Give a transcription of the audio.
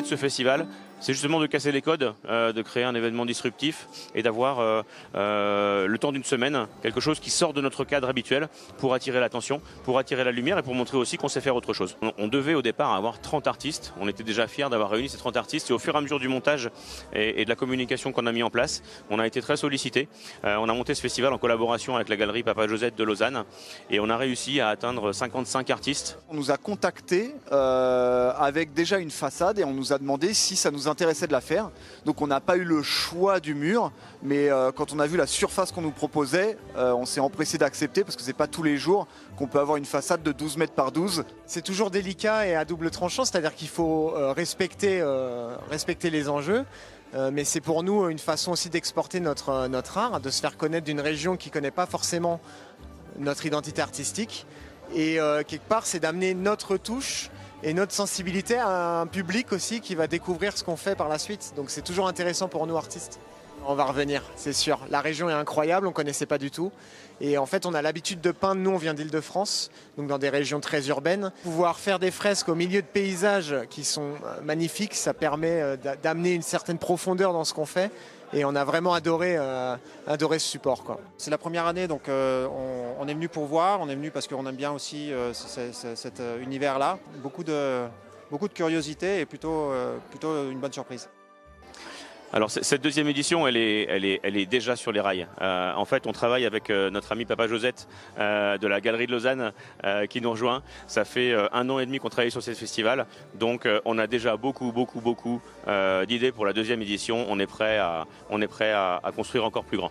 de ce festival, c'est justement de casser les codes, euh, de créer un événement disruptif et d'avoir euh, euh, le temps d'une semaine quelque chose qui sort de notre cadre habituel pour attirer l'attention, pour attirer la lumière et pour montrer aussi qu'on sait faire autre chose. On, devait au départ avoir 30 artistes, on était déjà fiers d'avoir réuni ces 30 artistes et au fur et à mesure du montage et, de la communication qu'on a mis en place, on a été très sollicité. On a monté ce festival en collaboration avec la galerie Papa Josette de Lausanne et on a réussi à atteindre 55 artistes. On nous a contactés avec déjà une façade et on nous a demandé si ça nous intéressait de la faire. Donc on n'a pas eu le choix du mur, mais euh, quand on a vu la surface qu'on nous proposait, euh, on s'est empressé d'accepter parce que c'est pas tous les jours qu'on peut avoir une façade de 12 mètres par 12. C'est toujours délicat et à double tranchant, c'est-à-dire qu'il faut euh, respecter, respecter les enjeux. Mais c'est pour nous une façon aussi d'exporter notre, art, de se faire connaître d'une région qui ne connaît pas forcément notre identité artistique. Et quelque part, c'est d'amener notre touche et notre sensibilité à un public aussi qui va découvrir ce qu'on fait par la suite. Donc c'est toujours intéressant pour nous artistes. On va revenir, c'est sûr. La région est incroyable, on ne connaissait pas du tout. Et en fait, on a l'habitude de peindre, nous on vient d'Île-de-France, donc dans des régions très urbaines. Pouvoir faire des fresques au milieu de paysages qui sont euh, magnifiques, ça permet euh, d'a- d'amener une certaine profondeur dans ce qu'on fait. Et on a vraiment adoré, euh, ce support. C'est la première année, donc on, est venu pour voir, on est venu parce qu'on aime bien aussi ce- ce- cet univers-là. Beaucoup de, curiosité et plutôt une bonne surprise. Alors cette deuxième édition, elle est, elle est, elle est déjà sur les rails. Euh, en fait, on travaille avec euh, notre ami Papa Josette euh, de la Galerie de Lausanne qui nous rejoint. Ça fait un an et demi qu'on travaille sur ce festival, donc on a déjà beaucoup, beaucoup, beaucoup d'idées pour la deuxième édition. On est prêt à, on est prêt à construire encore plus grand.